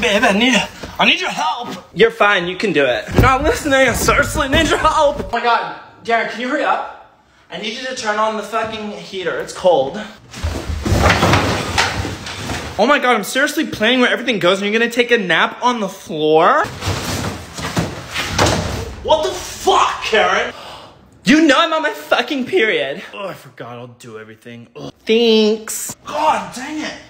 Babe, I need, I need your help. You're fine, you can do it. You're not listening, I seriously need your help. Oh my god, Darren, can you hurry up? I need you to turn on the fucking heater. It's cold. Oh my god, I'm seriously planning where everything goes and you're gonna take a nap on the floor? What the fuck, Karen? You know I'm on my fucking period. Oh, I forgot I'll do everything. Ugh. Thanks. God dang it.